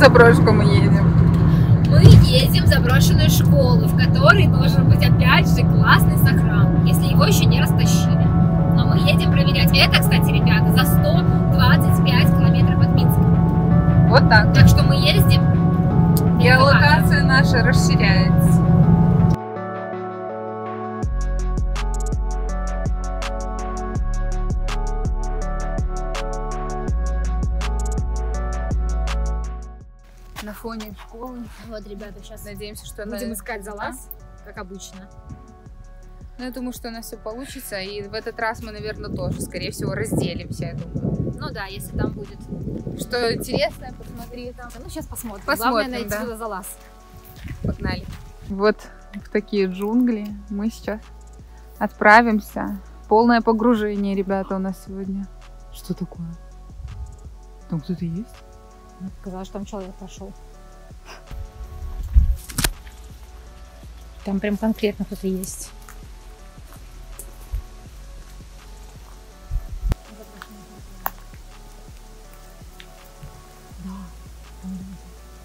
заброшку мы едем? Мы едем в заброшенную школу, в которой должен быть опять же классный сохран, если его еще не растащили. Но мы едем проверять. Это, кстати, ребята, за 125 километров от Минска. Вот так. Так что мы ездим. Геолокация наша расширяется. Вот, ребята, сейчас Надеемся, что она... будем искать залаз, как обычно. Ну, я думаю, что у нас все получится. И в этот раз мы, наверное, тоже, скорее всего, разделимся, я думаю. Ну да, если там будет. Что интересное, посмотри там. Ну, сейчас посмотрим. Посмотрим, Главное найти да. туда залаз. Погнали. Вот в такие джунгли мы сейчас отправимся. Полное погружение, ребята, у нас сегодня. Что такое? Там кто-то есть? Сказала, что там человек пошел. Там прям конкретно кто-то есть.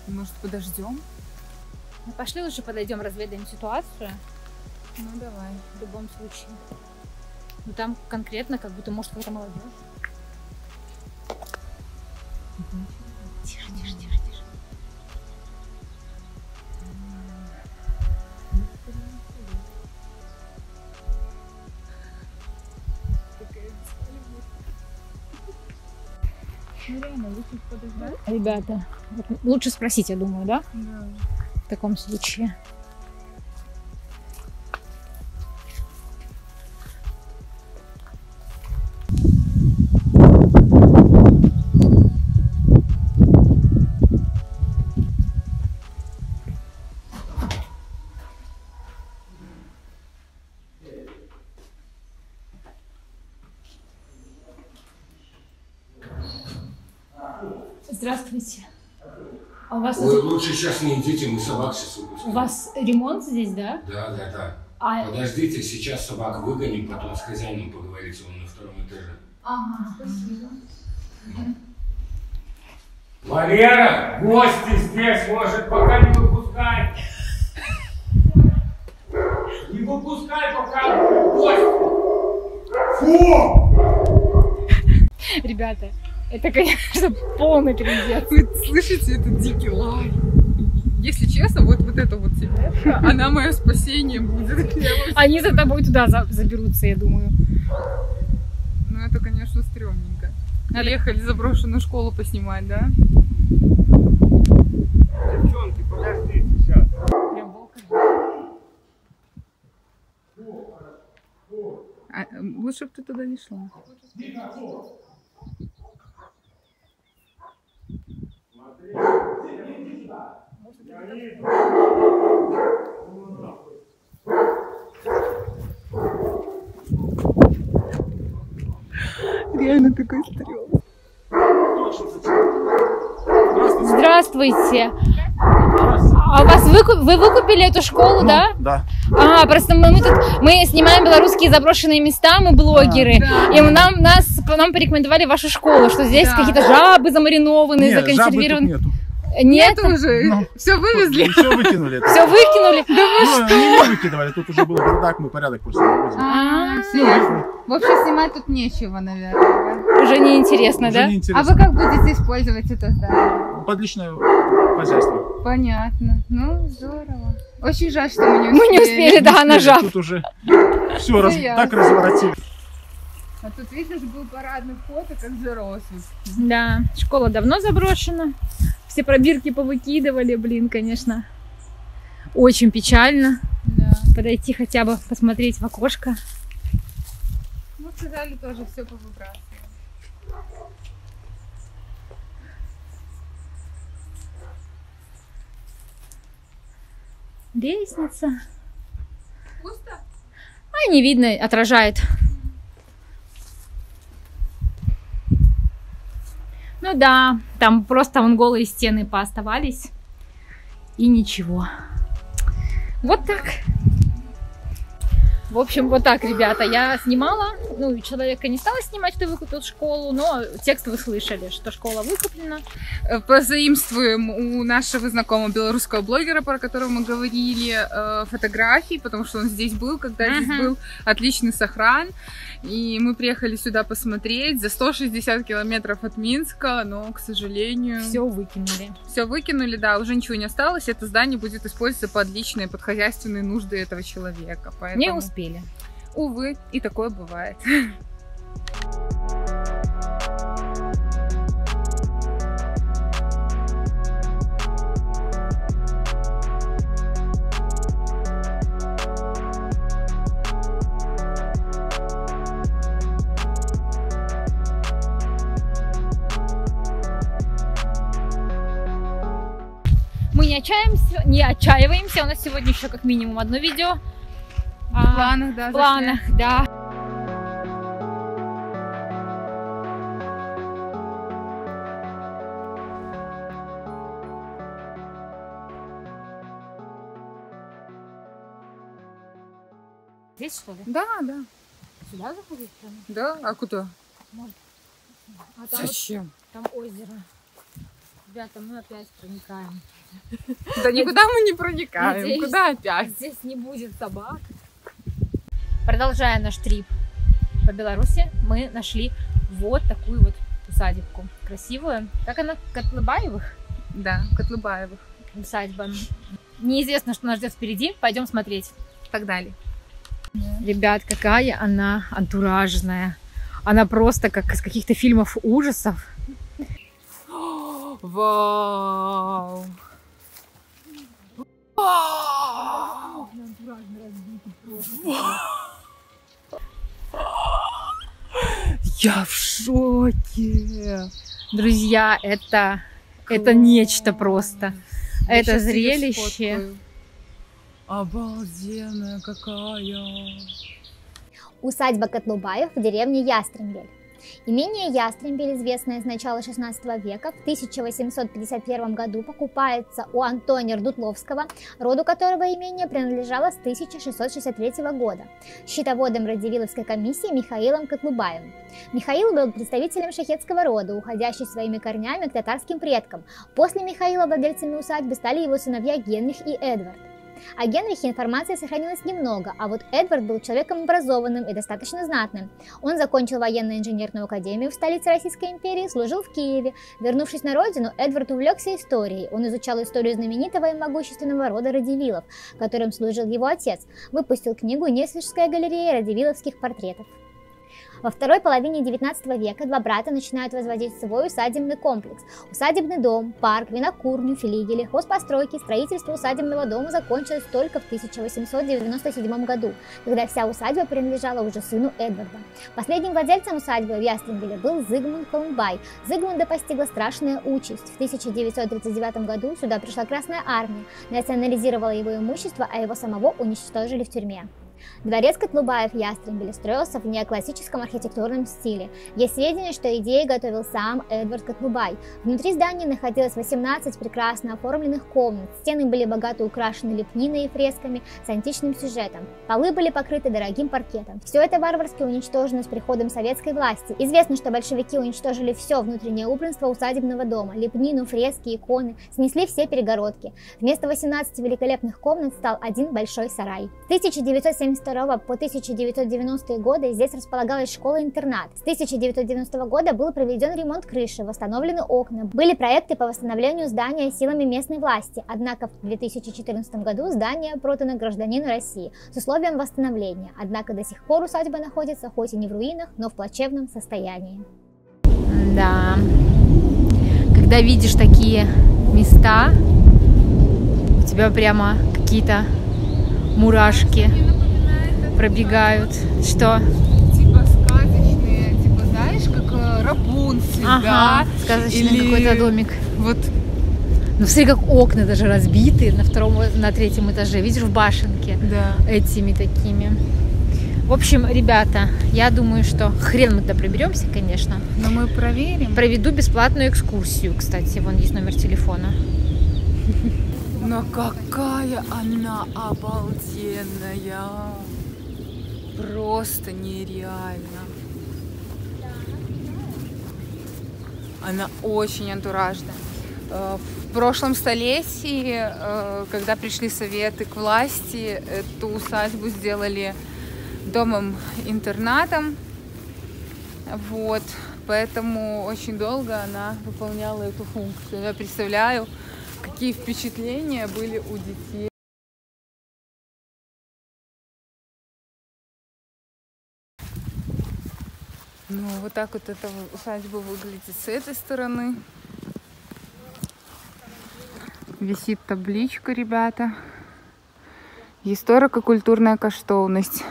Может, подождем? Ну, пошли лучше подойдем, разведаем ситуацию. Ну, давай. В любом случае. Ну там конкретно, как будто может какая-то молодежь. Ну, реально, лучше подождать. Ребята, лучше спросить, я думаю, да? Да. В таком случае. Здравствуйте. А у вас, Вы лучше сейчас не идите, мы собак сейчас у выпустим. вас ремонт здесь, да? Да, да, да. А, Подождите, сейчас собак выгоним, потом с хозяином поговорите, он на втором этаже. ага, спасибо. Валера, гости здесь, может, пока не выпускай. Не выпускай пока гости. Фу! Ребята, это, конечно, полный трендец. Вы слышите этот дикий лай? Если честно, вот, вот эта вот тележка, она мое спасение будет. Они за тобой туда за- заберутся, я думаю. Ну, это, конечно, стрёмненько. Ехали заброшенную школу поснимать, да? Девчонки, подождите, сейчас. Прям волка. А, лучше бы ты туда не шла. Реально такой стрём. Здравствуйте. А у вас выку- вы выкупили эту школу, да? Да. А, просто мы, мы тут мы снимаем белорусские заброшенные места, мы блогеры. Да. И нам, нас, нам порекомендовали вашу школу, что здесь Да. какие-то жабы замаринованные, Нет, жабы тут законсервированы. нету. Нет, Нет уже. Ну. Все вывезли. Все выкинули. все выкинули. Ну, не мы выкидывали, тут уже был бардак, мы порядок просто наводим. А, все. Вообще снимать тут нечего, наверное. Уже неинтересно, да? А вы как будете использовать это здание? Под личное хозяйство. Понятно. Ну, здорово. Очень жаль, что мы не успели. Мы не успели, да, на жаб. Тут уже все так разворотили. А тут, видишь, был парадный вход, и как взрослый. Да, школа давно заброшена. Все пробирки повыкидывали, блин, конечно. Очень печально. Да. Подойти хотя бы посмотреть в окошко. Мы сказали тоже все повыбрасывать. Лестница. Пусто? А, не видно, отражает. Ну да, там просто вон голые стены пооставались. И ничего. Вот так. В общем, вот так, ребята, я снимала, ну, человека не стала снимать, кто выкупил школу, но текст вы слышали, что школа выкуплена. Э, Позаимствуем у нашего знакомого белорусского блогера, про которого мы говорили, э, фотографии, потому что он здесь был, когда здесь Мгм. был отличный сохран. И мы приехали сюда посмотреть за 160 километров от Минска, но, к сожалению, Все выкинули. все выкинули, да, уже ничего не осталось. Это здание будет использоваться под личные, под хозяйственные нужды этого человека. Поэтому, Не успели. Увы, и такое бывает. Мы не отчаиваемся, не отчаиваемся. У нас сегодня еще как минимум одно видео. В планах, да, в планах, да. Здесь что ли? Да, да, Сюда заходить прям? да. А куда? А там, вот- Зачем? там озеро. Ребята, мы опять проникаем. Да никуда мы не проникаем. Куда опять? Здесь не будет собак. Продолжая наш трип по Беларуси, мы нашли вот такую вот усадебку. Красивую. Как она? Котлыбаевых Да, Котлыбаевых. усадьба. Неизвестно, что нас ждет впереди. Пойдем смотреть. Так далее. Ребят, какая она антуражная. Она просто как из каких-то фильмов ужасов. Вау! Я в шоке! Друзья, это, это нечто просто. Я это зрелище. Обалденная какая! Усадьба Котлубаев в деревне Ястрембель. Имение Ястрембель, известное с начала XVI века, в 1851 году покупается у Антония Рдутловского, роду которого имение принадлежало с 1663 года, счетоводом Радивиловской комиссии Михаилом Котлубаевым. Михаил был представителем шахетского рода, уходящий своими корнями к татарским предкам. После Михаила владельцами усадьбы стали его сыновья Генрих и Эдвард. О Генрихе информации сохранилось немного, а вот Эдвард был человеком образованным и достаточно знатным. Он закончил военно-инженерную академию в столице Российской империи, служил в Киеве. Вернувшись на родину, Эдвард увлекся историей. Он изучал историю знаменитого и могущественного рода Радивилов, которым служил его отец. Выпустил книгу «Несвежская галерея радивиловских портретов». Во второй половине XIX века два брата начинают возводить свой усадебный комплекс. Усадебный дом, парк, винокурню, флигели, хозпостройки, строительство усадебного дома закончилось только в 1897 году, когда вся усадьба принадлежала уже сыну Эдварда. Последним владельцем усадьбы в Ястребеле был Зигмунд Колумбай. Зигмунда постигла страшная участь. В 1939 году сюда пришла Красная Армия, национализировала его имущество, а его самого уничтожили в тюрьме. Дворец Котлубаев Ястребеле строился в неоклассическом архитектурном стиле. Есть сведения, что идеи готовил сам Эдвард Котлубай. Внутри здания находилось 18 прекрасно оформленных комнат. Стены были богато украшены лепниной и фресками с античным сюжетом. Полы были покрыты дорогим паркетом. Все это варварски уничтожено с приходом советской власти. Известно, что большевики уничтожили все внутреннее убранство усадебного дома. Лепнину, фрески, иконы. Снесли все перегородки. Вместо 18 великолепных комнат стал один большой сарай. В 1972 по 1990 годы здесь располагалась школа-интернат. С 1990 года был проведен ремонт крыши, восстановлены окна. Были проекты по восстановлению здания силами местной власти, однако в 2014 году здание продано гражданину России с условием восстановления. Однако до сих пор усадьба находится хоть и не в руинах, но в плачевном состоянии. Да. Когда видишь такие места, у тебя прямо какие-то мурашки пробегают. Что? Типа сказочные, типа знаешь, как э, Рапунцель, Ага, да? сказочный Или какой-то домик. Вот Ну, смотри, как окна даже разбиты на втором, на третьем этаже. Видишь, в башенке Да. этими такими. В общем, ребята, я думаю, что хрен мы туда приберемся, конечно. Но мы проверим. Проведу бесплатную экскурсию, кстати. Вон есть номер телефона. Но какая она обалденная. Просто нереально. Она очень антуражная. Э, В прошлом столетии, э, когда пришли советы к власти, эту усадьбу сделали домом-интернатом. Вот. Поэтому очень долго она выполняла эту функцию. Я представляю, какие впечатления были у детей. Ну, вот так вот эта усадьба выглядит с этой стороны. Висит табличка, ребята. Историко-культурная каштовность.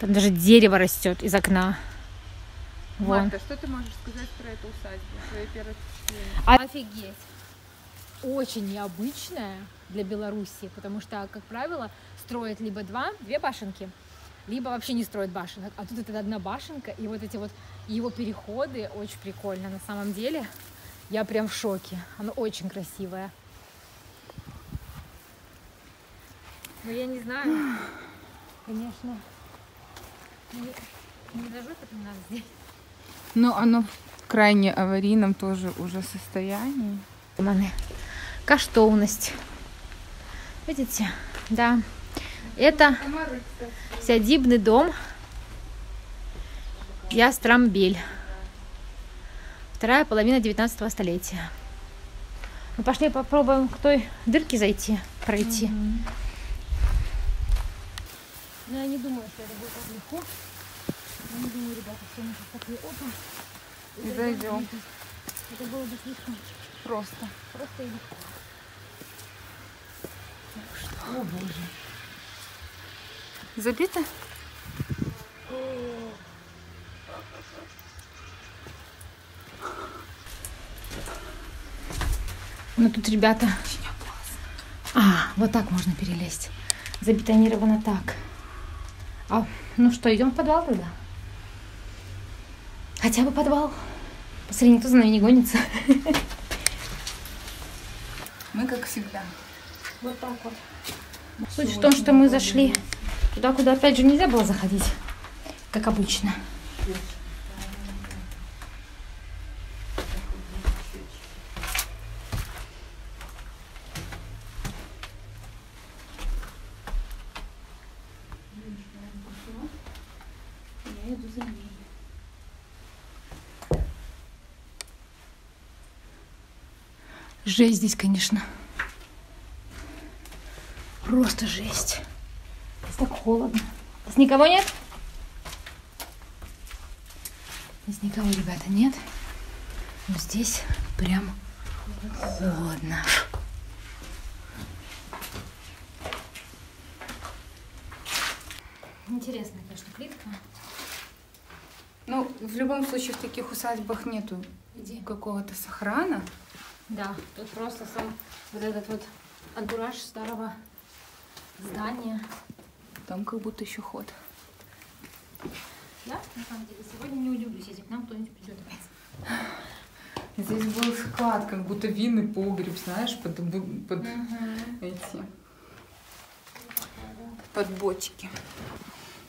Там даже дерево растет из окна. Вон. Марта, что ты можешь сказать про эту усадьбу? Свои первые впечатления? Офигеть. Очень необычная для Беларуси, потому что, как правило, строят либо два, две башенки, либо вообще не строят башенок. А тут это одна башенка, и вот эти вот его переходы очень прикольно. На самом деле, я прям в шоке. Оно очень красивое. Но я не знаю, конечно, не, не дожить это нас здесь. Ну, оно в крайне аварийном тоже уже состоянии. Каштовность. Видите? Да. Это сядибный дом Ястрамбель. Вторая половина 19 столетия. Ну, пошли попробуем к той дырке зайти, пройти. Но я не думаю, что это будет так легко. Я не думаю, ребята, что мы сейчас такие опа. И зайдем. Это было бы слишком Просто. просто и легко. О, боже. Забито? Ну тут, ребята... А, вот так можно перелезть. Забетонировано так. А, ну что, идем в подвал тогда? Хотя бы подвал. Посмотри, никто за нами не гонится. Мы как всегда. Вот так вот. Суть в том, что мы зашли туда, куда опять же нельзя было заходить, как обычно. Жесть здесь, конечно. Просто жесть. Холодно. Здесь никого нет? Здесь никого, ребята, нет. Но здесь прям холодно. Интересная, конечно, плитка. Ну, в любом случае в таких усадьбах нету какого-то сохрана. Да, тут просто сам вот этот вот антураж старого здания. Там как будто еще ход. Да, на самом деле, сегодня не удивлюсь, если к нам кто-нибудь придет. Здесь был склад, как будто винный погреб, знаешь, под, под эти под ботики.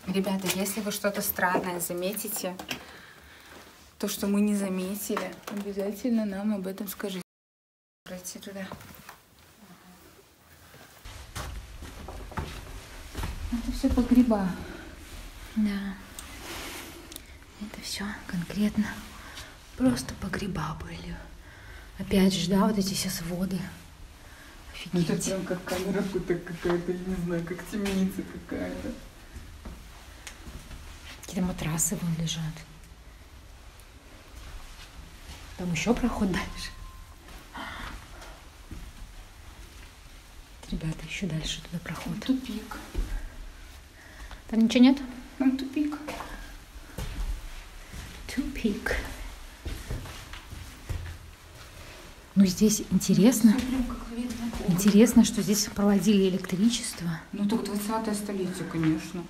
Ребята, если вы что-то странное заметите, то, что мы не заметили, обязательно нам об этом скажите. Пройти туда. Это все погреба. Да. Это все конкретно просто погреба были. Опять же, да, вот эти все своды. Офигеть. прям как камера какая-то, я не знаю, как темница какая-то. Какие-то матрасы вон лежат. Там еще проход дальше. Ребята, еще дальше туда проход. Тупик. Там ничего нет? Там тупик. Тупик. Ну, здесь интересно. Как видно. Интересно, что здесь проводили электричество. Ну так 20 столетие, конечно.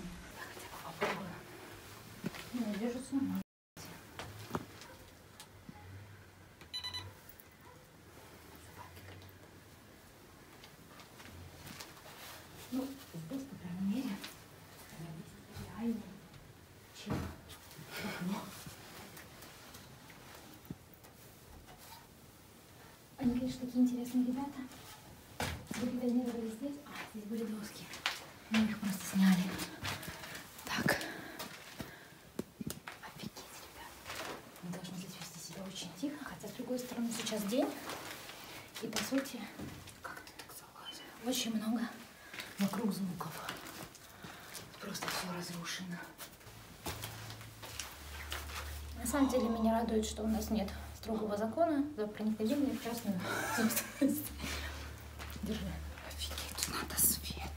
Ну, здесь, по крайней мере, Они, конечно, такие интересные ребята. Забетонировали здесь. А, здесь были доски. Мы их просто сняли. Так. Офигеть, ребят. Мы должны здесь вести себя очень тихо, хотя, с другой стороны, сейчас день. И, по сути, как это так залазит? Очень много вокруг звуков. Просто все разрушено. На самом деле меня радует, что у нас нет строгого закона за проникновение в частную собственность. Держи. Офигеть, тут надо свет.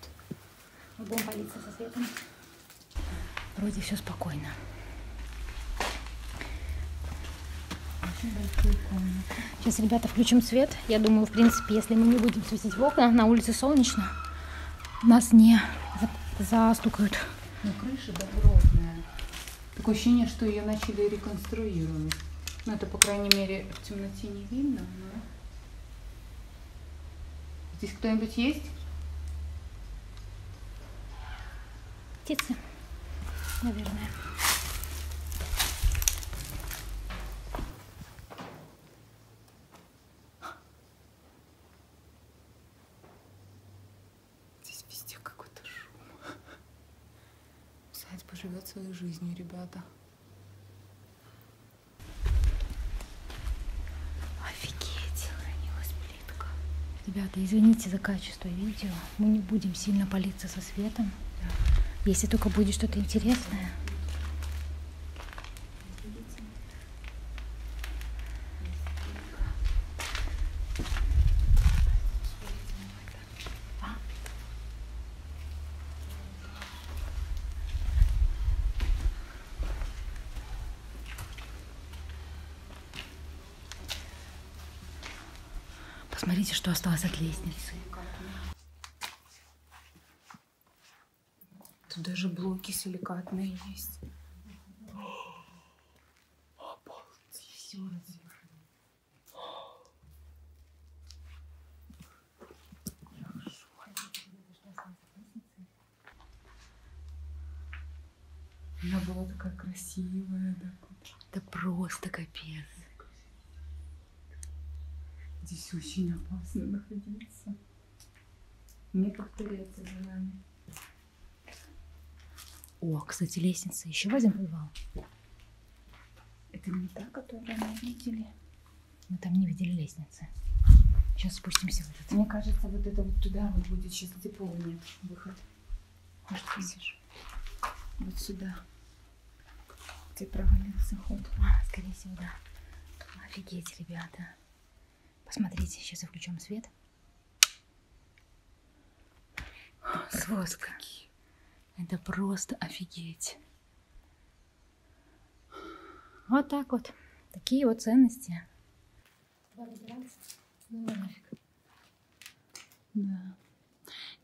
Мы будем палиться со светом. Вроде все спокойно. Сейчас, ребята, включим свет. Я думаю, в принципе, если мы не будем светить в окна, на улице солнечно, нас не за- застукают. Но крыша добротная. Такое ощущение, что ее начали реконструировать. Ну, это, по крайней мере, в темноте не видно, но... Здесь кто-нибудь есть? Птицы, наверное. Здесь везде какой-то шум. Усадьба живет своей жизнью, ребята. Офигеть, хранилась плитка. Ребята, извините за качество видео. Мы не будем сильно палиться со светом. Если только будет что-то интересное. Посмотрите, что осталось от лестницы. Тут даже блоки силикатные есть. Разрушено. Она была такая красивая, да. Да просто капец. Здесь очень опасно находиться. Не повторяется за нами. О, кстати, лестница. Еще в один подвал. Это не та, которую мы видели. Мы там не видели лестницы. Сейчас спустимся в этот. Мне кажется, вот это вот туда вот будет сейчас, где пола нет, выход. Может, видишь? Вот сюда. Где провалился ход. А, скорее всего, да. Офигеть, ребята. Посмотрите, сейчас я включим свет. Просто. Это просто офигеть. Вот так вот. Такие вот ценности. Ну. Да.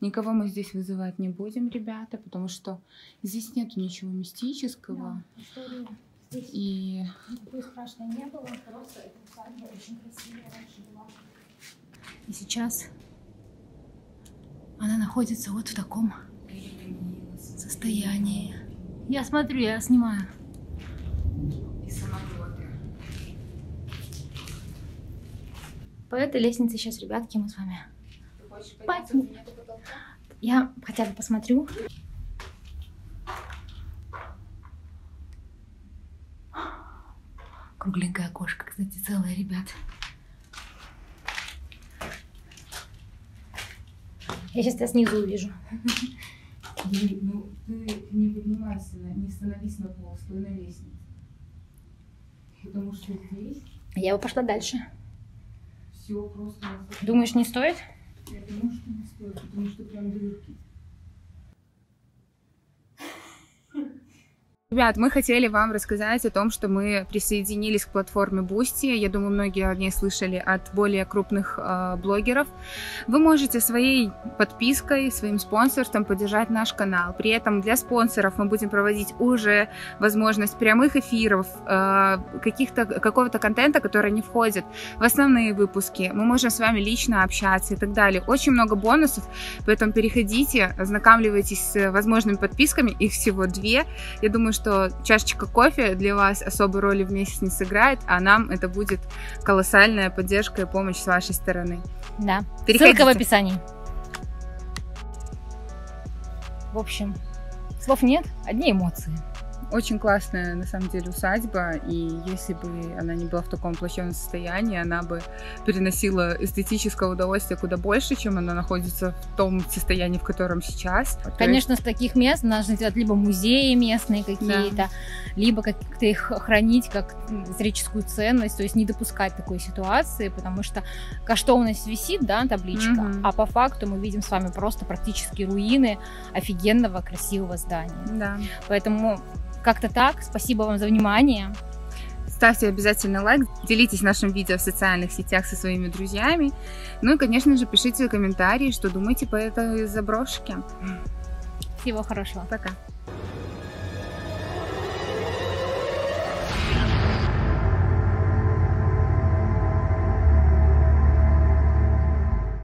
Никого мы здесь вызывать не будем, ребята, потому что здесь нету ничего мистического. История здесь И никакой страшной не было. Просто эта усадьба очень красивая раньше была. И сейчас она находится вот в таком состоянии. Я смотрю, я снимаю. По этой лестнице сейчас, ребятки, мы с вами. Ты хочешь подняться? Я хотя бы посмотрю. Кругленькое окошко, кстати, целое, ребят. Я сейчас тебя снизу увижу. Ты, ну, ты не поднимайся, не становись на пол, стой на лестнице. Потому что здесь Я бы пошла дальше. все просто... Думаешь, не стоит? Я думаю, что не стоит, потому что прям дырки. Ребят, мы хотели вам рассказать о том, что мы присоединились к платформе Boosty. Я думаю, многие о ней слышали от более крупных э, блогеров. Вы можете своей подпиской, своим спонсорством поддержать наш канал. При этом для спонсоров мы будем проводить уже возможность прямых эфиров, э, каких-то, какого-то контента, который не входит в основные выпуски. Мы можем с вами лично общаться и так далее. Очень много бонусов, поэтому переходите, ознакомливайтесь с возможными подписками. Их всего две. Я думаю, что чашечка кофе для вас особой роли в месяц не сыграет, а нам это будет колоссальная поддержка и помощь с вашей стороны. Да. Переходите. Ссылка в описании. В общем, слов нет, одни эмоции. Очень классная, на самом деле, усадьба, и если бы она не была в таком плачевном состоянии, она бы переносила эстетическое удовольствие куда больше, чем она находится в том состоянии, в котором сейчас. То есть- Конечно, с таких мест нужно делать либо музеи местные какие-то, либо как-то их хранить как историческую ценность, то есть не допускать такой ситуации, потому что каштовность висит, да, табличка, Мгм. а по факту мы видим с вами просто практически руины офигенного красивого здания. Да. Поэтому как-то так. Спасибо вам за внимание. Ставьте обязательно лайк, делитесь нашим видео в социальных сетях со своими друзьями. Ну и, конечно же, пишите комментарии, что думаете по этой заброшке. Всего хорошего. Пока.